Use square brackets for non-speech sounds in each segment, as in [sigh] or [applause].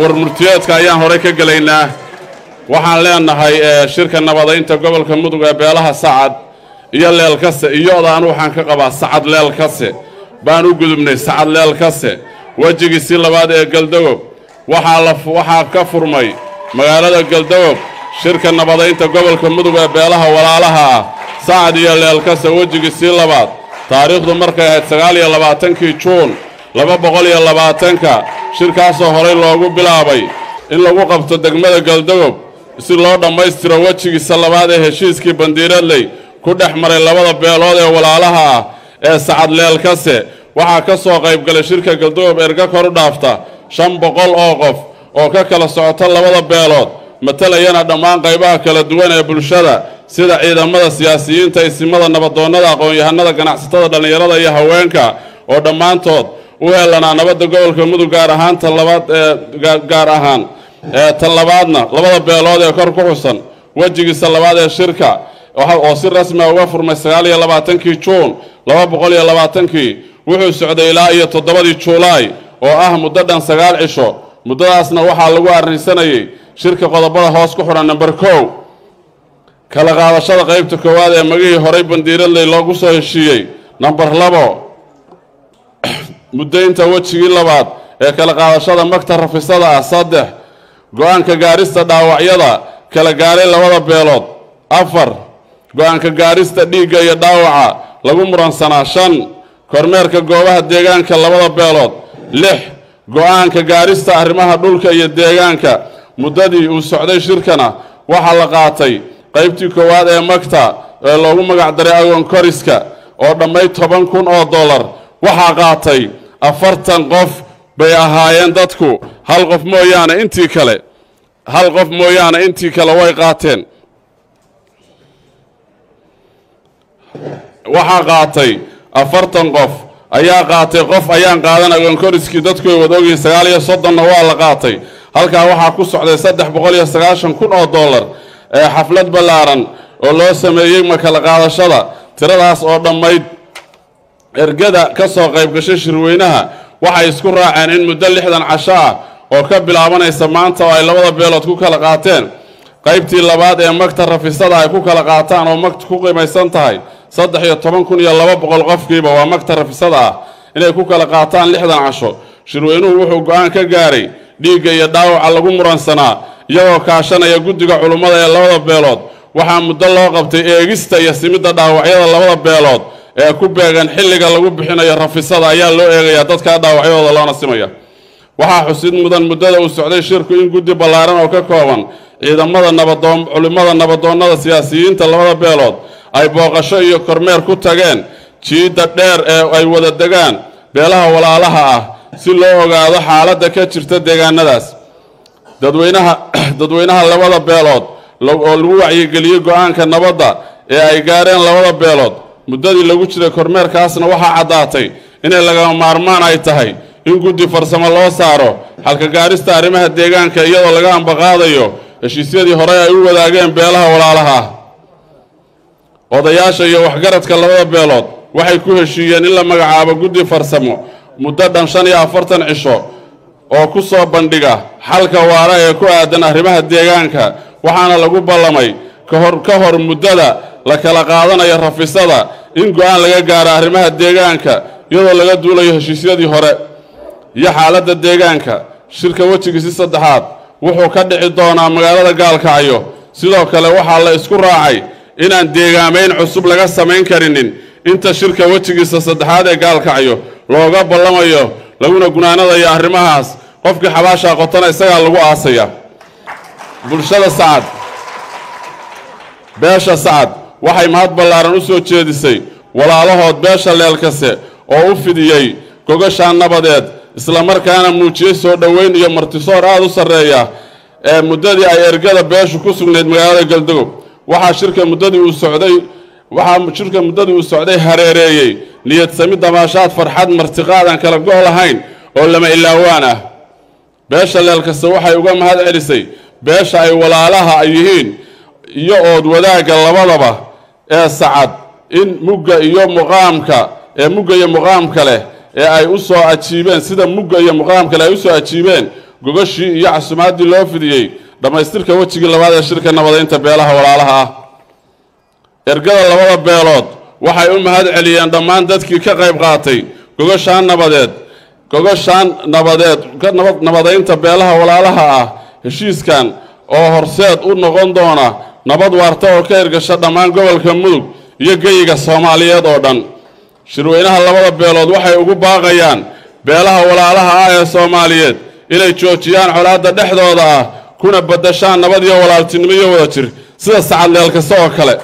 warmurtiyeedka ayaan horey ka gelaynaa waxaan leenahay shirka nabadaynta gobolka mudug ee beelaha sacad iyo leelkase iyoodaan waxaan ka qabaa sacad leelkase baan u gudubnay sacad leelkase wejigiisii labaad ee galdagob waxaa ka furmay magaalada galdagob shirka nabadaynta gobolka mudug ee beelaha walaalaha ah sacad iyo leelkase wejigiisii labaad. Taariikhdu markay ahayd sagaal iyo labaatankii juun laba boqol iyo labaatanka shirkaasoo horey loogu bilaabay in lagu qabto degmada galdagob si loo dhammaystiro wejigiisa labaad ee heshiiskii bandiiradley ku dhex maray labada beelood ee walaalaha ah ee sacad leelkase waxaa ka soo qaybgalay shirka galdagob erga kor u dhaafta shan boqol oo qof oo ka kala socota labada beelood matalayana dhammaan qaybaha kala duwan ee bulshada sida ciidamada siyaasiyiinta isimada nabadoonnada aqoon-yahanada ganacsatada dhallinyarada iyo haweenka. Oo dhammaantood u heelanaa nabadda gobolka mudug gaar ahaan talabaad gaar ahaan talabaadna labada beelood ee kor ku xusan wejigiisa labaad ee shirka oo si rasmia uga furmay sagaal iyo labaatankii juun laba boqol iyo labaatankii wuxuu socday ilaa iyo toddobadii juulaay oo ah muddo dhan sagaal cisho muddadaasna waxaa lagu arrinsanayay shirka qodobada hoos ku xidhan namber kow. Kala qaadashada qaybta koowaad ee magihii horay bandiiradley loogu soo heshiiyey namber labo muddaynta wejigii labaad ee kala qaadashada magta rafisada ah saddex go'aanka gaarista dhaawacyada kala gaaray labada beelood afar go'aanka gaarista dhiigga iyo dhaawaca lagu muransanaa shan kormeerka goobaha deegaanka labada beelood lix go'aanka gaarista arrimaha dhulka iyo deegaanka. Muddadii uu socday shirkana waxaa la qaatay qaybtii koowaad ee magta ee loogu magac daray agoon koriska oo dhammay toban kun oo dollar waxaa qaatay afartan qof bay ahaayeen dadku. Hal qof mooyaane intii kale. Hal qof mooyaane intii kale way qaateen. Waxaa qaatay afartan qof. Ayaa qaatay qof ayaan qaadan agoonkoriskii dadku ay wada ogyihiin sagaal iyo soddonna waa la qaatay. Halkaa waxaa ku socday saddex boqol iyo sagaashan kun oo dollar ee xaflad ballaaran oo loo sameeyey makala qaadashada tiradaas oo dhammayd ergada ka soo qaybgashay shirweynaha waxay isku raaceen in muddo lixdan casho ah oo ka bilaabanaysa maanta oo ay labada beelood ku kala qaateen. Qaybtii labaad ee magta rafisada ay ku kala qaataan oo magta ku qiimaysan tahay saddex iyo toban kun iyo laba boqol qofkiiba waa magta rafisada ah inay ku kala qaataan lixdan casho. Shirweynuhu wuxuu go'aan ka gaaray dhiigga iyo dhaawaca lagu muransanaa iyagoo kaashanaya guddiga culummada ee labada beelood. Waxaa muddo loo qabtay eegista iyo simidda dhaawacyada labada beelood ee ku beegan xilliga lagu bixinayo rafisada ayaa loo eegayaa dadkaa dhaawacyadooda loona simaya waxaa xusid mudan muddada uu socday shirku in guddi ballaaran oo ka kooban ciidamada nabadoon culimmada nabadoonnada siyaasiyiinta labada beelood ay booqasho iyo kormeer ku tageen jiidda dheer ee ay wada degaan beelaha walaalaha ah si loo ogaado xaaladda ka jirta deegaanadaas dadweynaha [clears throat] dadweynaha labada beelood oo lagu wacyigeliyey go'aanka nabadda ee ay gaareen labada beelood muddadii lagu jiray kormeerkaasna waxaa caddaatay inay lagama maarmaan ay tahay in guddi farsamo loo saaro xalka gaarista arrimaha deegaanka iyadoo laga ambaqaadayo heshiisyadii horey ay u wadaageen beelaha walaalaha. Ah odayaasha iyo waxgaradka labada beelood waxay ku heshiiyeen in la magacaabo guddi farsamo muddo dhan shan iyo afartan cisho oo ku soo bandhiga xalka waara ee ku aadan arrimaha deegaanka waxaana lagu ballamay ka hor muddada la kala qaadanayo rafisada in go'aan laga gaaro arrimaha deegaanka iyadoo laga duulayo heshiisyadii hore iyo xaaladda deegaanka. Shirka wejigiisi saddexaad wuxuu ka dhici doonaa magaalada gaalkacyo. Sidoo kale waxaa la isku raacay inaan deegaamayn cusub laga samayn karinin. Inta shirka wejigiisa saddexaad ee gaalkacyo looga ballamayo laguna gunaanadayo arrimahaas qofkii xabaashaa qotana isagaa lagu aasaya. Bulshada sacad. Beesha sacad waxay mahad ballaaran u soo jeedisay walaalahood beesha leelkase oo u fidiyey gogashaa nabadeed islamarkaana muujiyey soo dhoweyn iyo martisoor aada u sarreeya ee muddadii ay ergada beeshu ku sugnayd magaalada galdogob waxaa shirka muddadii uu socday waxaa shirka muddadii uu socday hareereeyey. Niyad sami damaashaad farxad martiqaad aan kala go' lahayn oo lama ilaawaan ah. Beesha leelkase waxay uga mahad celisay beesha ay walaalaha yihiin iyo ood wadaagga labadaba ee sacad in mugga iyo muqaamka ee mugga iyo muqaamka leh ee ay u soo ajiibeen sida mugga iyo muqaamka leh ay u soo ajiibeen gogashii iyo casumaadii loo fidiyey dhammaystirka wejigii labaad ee shirka nabadeynta beelaha walaalaha ah. Ergada labada beelood waxay u mahad celiyeen dhammaan dadkii ka qayb qaatay gogashaan nabadeed gogashaan nabadeed nabadeynta beelaha walaalaha ah heshiiskan oo horseed u noqon doona nabad waarta oo ka hirgasha dhammaan gobolka mudug iyo geyiga soomaaliyeed oo dhan. Shirweynaha labada beelood waxay ugu baaqayaan beelaha walaalaha ah ee soomaaliyeed inay joojiyaan colaadda dhexdooda ah kuna badashaan nabad iyo walaaltinimo iyo wada jir sida sacadleel kasta oo kale.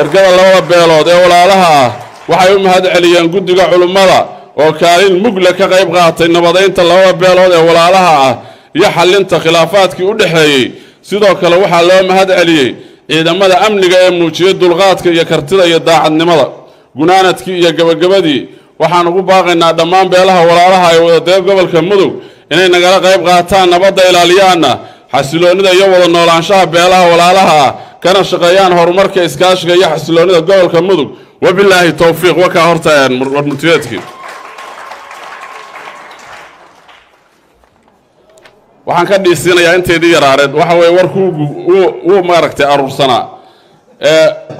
Ergada labada beelood ee walaalaha ah waxay u mahad celiyeen guddiga culummada oo kaalin mugle ka qayb qaatay nabadeynta labada beelood ee walaalaha ah iyo xallinta khilaafaadkii u dhexeeyey sidoo kale waxaa loo mahad celiyey ciidamada amniga ee muujiyey dulqaadka iyo kartida iyo daacadnimada gunaanadkii iyo gebagabadii waxaan ugu baaqaynaa dhammaan beelaha walaalaha ee wadadeer gobolka mudug inay nagala qayb qaataan nabadda ilaaliyaana xasiloonnida iyo wada noolaanshaha beelaha walaalaha ah kana shaqeeyaan horumarka iskaashiga iyo xasiloonnida gobolka mudug. Wabilaahi towfiiq wakaa horta warmurtiyeedkii waxaan ka dhiisiinayaa inteedii yaraareed. Waxa weeye warku wuu maaragtay aruursanaa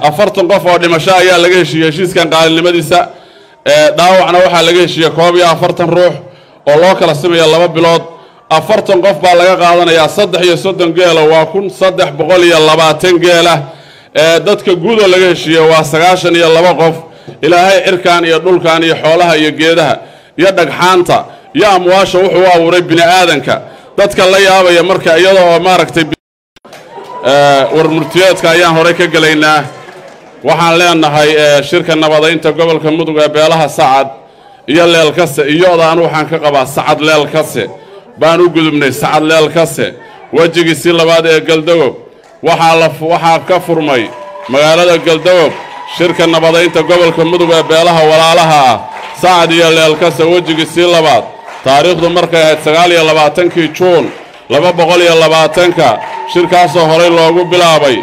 afartan qof oo dhimasho ayaa laga heshiiyey heshiiskan qaalinimadiisa. Dhaawacna waxaa laga heshiiyey koob iyo afartan ruux oo loo kala simaya laba bilood. Afartan qof baa laga qaadanayaa saddex iyo soddon geela. Waa kun saddex boqol iyo labaatan geela. Dadka guudoo laga heshiiyey waa sagaashan iyo laba qof. Ilaahay cirkan iyo dhulkan iyo xoolaha iyo geedaha iyo dhagxaanta iyo amwaasha wuxuu u abuuray bini aadanka dadka la yaabaya marka iyada oo maaragtay warmurtiyeedka ayaan horey ka gelaynaa waxaan leenahay shirka nabadeynta gobolka mudug ee beelaha sacad iyo leelkase iyoodaan waxaan ka qabaa sacad leelkase baan u gudubnay sacad leelkase wejigiisii labaad ee galdagob waxaa ka furmay magaalada galdagob shirka nabadeynta gobolka mudug ee beelaha walaalaha ah sacad iyo leelkase wejigiisii labaad taariikhdu markay ahayd sagaal iyo labaatankii juun laba boqol iyo labaatanka shirkaasoo horey loogu bilaabay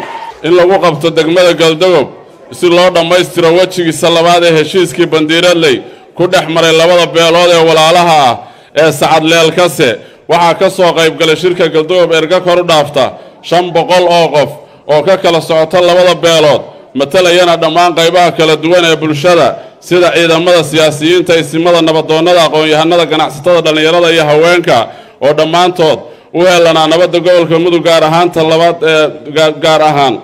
in lagu qabto degmada galdagob si loo dhammaystiro wejigiisa labaad ee heshiiskii bandiiradley ku dhex maray labada beelood ee walaalaha ah ee sacad leelkase waxaa ka soo qaybgalay shirka galdagob erga kor u dhaafta shan boqol oo qof oo ka kala socota labada beelood matalayana dhammaan qaybaha kala duwan ee bulshada sida ciidamada siyaasiyiinta isimada nabadoonnada aqoon-yahanada ganacsatada dhallinyarada iyo haweenka oo dhammaantood u heelanaa nabadda gobolka mudug gaar ahaan talabaad gaar ahaan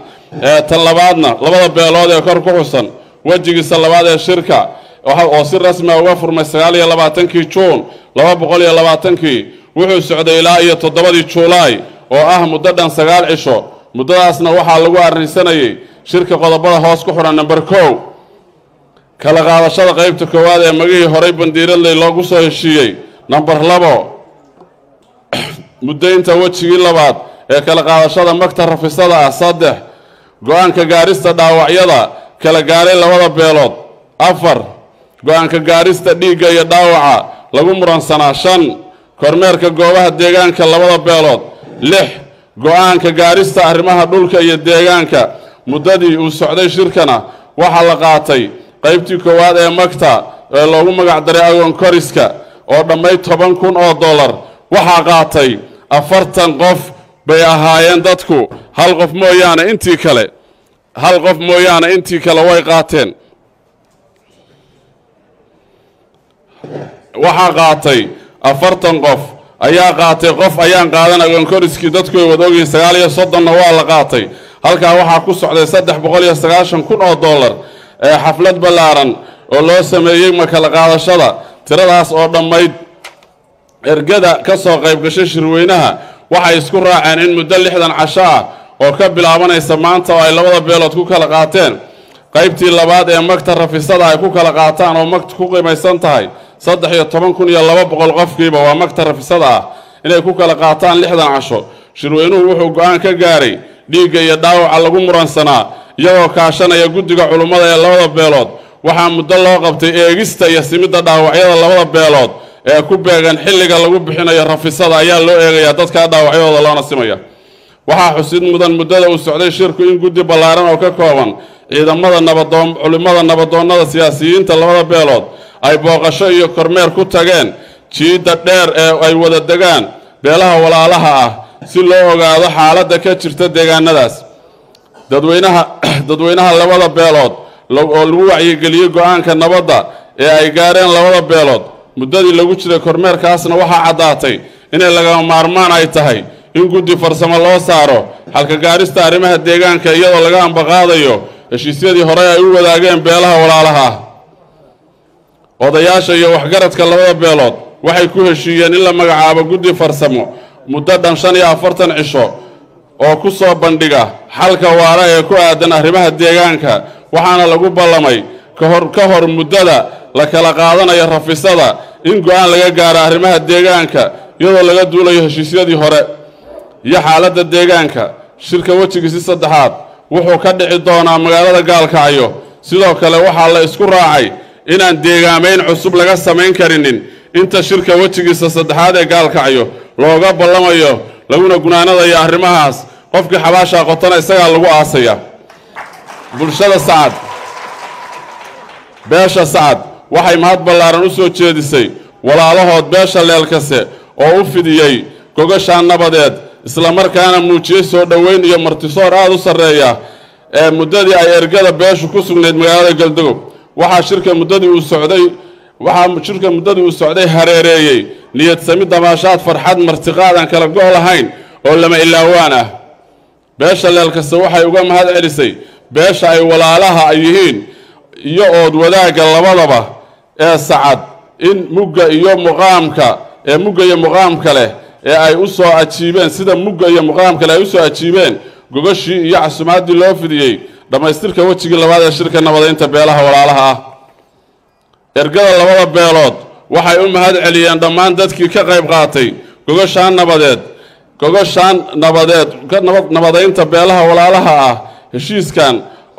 tan labaadna labada beelood ee kor ku xusan wejigiisa labaad ee shirka oo si rasmia uga furmay sagaal iyo labaatankii juun laba boqol iyo labaatankii wuxuu socday ilaa iyo toddobadii juulaay oo ah muddo dhan sagaal cisho muddadaasna waxaa lagu arrinsanayey shirka qodobada hoos ku xidhan namber kow kala qaadashada qaybta koowaad ee magihii horay bandiiradley loogu soo heshiiyey namber labo [clears throat] muddaynta wejigii labaad ee kala qaadashada magta rafisada ah saddex go'aanka gaarista dhaawacyada kala gaaray labada beelood afar go'aanka gaarista dhiigga iyo dhaawaca lagu muransanaa shan kormeerka goobaha deegaanka labada beelood lix go'aanka gaarista arrimaha dhulka iyo deegaanka muddadii uu socday shirkana waxaa la qaatay qaybtii koowaad ee magta ee loogu magac daray agoon koriska oo dhammay toban kun oo dollar waxaa qaatay afartan qof bay ahaayeen dadku. Hal qof mooyaane intii kale hal qof mooyaane intii kale way qaateen. Waxaa qaatay afartan qof ayaa qaatay qof ayaan qaadan agoon koriskii dadkuy wada ogyihiin sagaal iyo soddonna waa la qaatay. Halkaa waxaa ku socday saddex boqol iyo sagaashan kun oo dollar xaflad ballaaran oo loo sameeyey makala qaadashada tiradaas oo dhammayd ergada ka soo qaybgashay shirweynaha waxay isku raaceen in muddo lixdan casho ah oo ka bilaabanaysa maanta oo ay labada beelood ku kala qaateen. Qaybtii labaad ee magta rafisada ay ku kala qaataan oo magta ku qiimaysan tahay saddex iyo toban kun iyo laba boqol qofkiiba waa magta rafisada ah inay ku kala qaataan lixdan casho. Shirweynuhu wuxuu go'aan ka gaaray dhiigga iyo dhaawaca lagu muransanaa iyagoo kaashanaya guddiga culummada ee labada beelood. Waxaa muddo loo qabtay eegista iyo simidda dhaawacyada labada beelood ee ku beegan xilliga lagu bixinayo rafisada ayaa loo eegayaa dadkaa dhaawacyadooda loona simaya waxaa xusid mudan muddada uu socday shirku in guddi ballaaran oo ka kooban ciidamada nabadoon culimmada nabadoonnada siyaasiyiinta labada beelood ay booqasho iyo kormeer ku tageen jiidda dheer ee ay wada degaan beelaha walaalaha ah si loo ogaado xaaladda ka jirta deegaanadaas dadweynaha [clears throat] dadweynaha labada beelood oo lagu wacyigeliyey go'aanka nabadda ee ay gaareen labada beelood. Muddadii lagu jiray kormeerkaasna waxaa caddaatay inay lagama maarmaan ay tahay in guddi farsamo loo saaro xalka gaarista arrimaha deegaanka iyadoo laga ambaqaadayo heshiisyadii horey ay u wadaageen beelaha walaalaha. Ah odayaasha iyo waxgaradka labada beelood waxay ku heshiiyeen in la magacaabo guddi farsamo muddo dhan shan iyo afartan cisho oo ku soo bandhiga xalka waara ee ku aadan arrimaha deegaanka waxaana lagu ballamay kahor ka hor muddada la kala qaadanayo rafisada in go'aan laga gaaro arrimaha deegaanka iyadoo laga duulayo heshiisyadii hore iyo xaaladda deegaanka. Shirka wejigiisi saddexaad wuxuu ka dhici doonaa magaalada gaalkacyo. Sidoo kale waxaa la isku raacay inaan deegaamayn cusub laga samayn karinin. Inta shirka wejigiisa saddexaad ee gaalkacyo looga ballamayo laguna gunaanadayo arrimahaas qofkii xabaashaa qotana isagaa lagu aasaya. Bulshada sacad. Beesha sacad. Waxay mahad ballaaran u soo jeedisay walaalahood beesha leelkase oo u fidiyey gogashaan nabadeed islamarkaana muujiyey soo dhoweyn iyo martisoor aada u sarreeya ee muddadii ay ergada beeshu ku sugnayd magaalada galdogob waxaa shirka muddadii uu socday waxaa shirka muddadii uu socday hareereeyey. Niyad sami damaashaad farxad martiqaad aan kala go' lahayn oo lama ilaawaan ah beesha leelkase waxay uga mahad celisay. Beesha ay walaalaha ay yihiin iyo ood wadaagga labadaba ee sacad. In mugga iyo muqaamka ee mugga iyo muqaamka leh ee ay u soo ajiibeen sida mugga iyo muqaamka leh ay u soo ajiibeen gogashii iyo casumaadii loo fidiyey dhammaystirka wejigii labaad ee shirka nabadaynta beelaha walaalaha ah. Ergada labada beelood waxay u mahad celiyeen dhammaan dadkii ka qayb qaatay gogashaan nabadeed gogashaan nabadeed nabadaynta beelaha walaalaha ah heshiiskan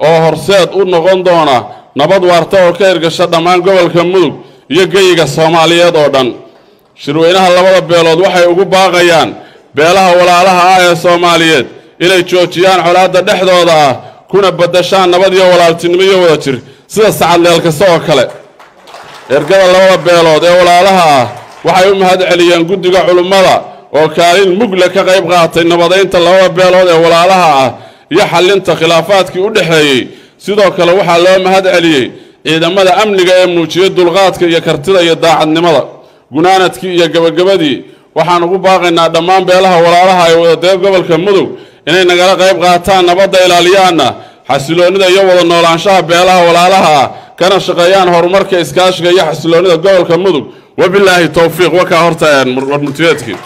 oo horseed u noqon doona nabad waarta oo ka hirgasha dhammaan gobolka mudug iyo geyiga soomaaliyeed oo dhan. Shirweynaha labada beelood waxay ugu baaqayaan beelaha walaalaha ah ee soomaaliyeed inay joojiyaan colaadda dhexdooda ah kuna badashaan nabad iyo walaaltinimo iyo wada jir sida sacad leelkase oo kale. Ergada labada beelood ee walaalaha ah waxay u mahad celiyeen guddiga culummada oo kaalin mugle ka qayb qaatay nabadaynta labada beelood ee walaalaha ah iyo xallinta khilaafaadkii u dhexeeyey. Sidoo kale waxaa loo mahad celiyey ciidamada amniga ee muujiyey dulqaadka iyo kartida iyo daacadnimada gunaanadkii iyo gebagabadii waxaan ugu baaqaynaa dhammaan beelaha walaalaha ee wadadega gobolka mudug inay nagala qayb qaataan nabadda ilaaliyaana xasiloonnida iyo wada noolaanshaha beelaha walaalaha ah kana shaqeeyaan horumarka iskaashiga iyo xasiloonnida gobolka mudug. Wabilaahi towfiiq wakaa horta warmurtiyeedkii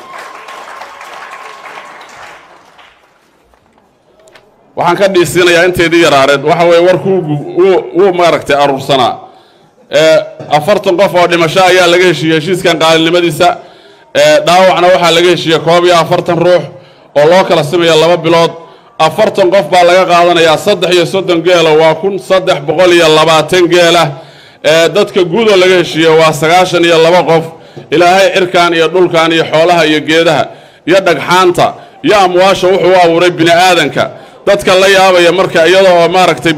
waxaan ka dhiisiinayaa inteedii yaraareed. Waxa weeye warkuu wuu maaragtay aruursanaa afartan qof oo dhimasho ayaa laga heshiiyey heshiiskan qaalinimadiisa. Dhaawacna waxaa laga heshiiyey koob iyo afartan ruux oo loo kala simaya laba bilood. Afartan qof baa laga qaadanayaa saddex iyo soddon geela. Waa kun saddex boqol iyo labaatan geelah dadka guudoo laga heshiiyey waa sagaashan iyo laba qof. Ilaahay cirkan iyo dhulkan iyo xoolaha iyo geedaha iyo dhagxaanta iyo amwaasha wuxuu u abuuray bini aadanka dadka la yaabaya marka iyadoo maaragtay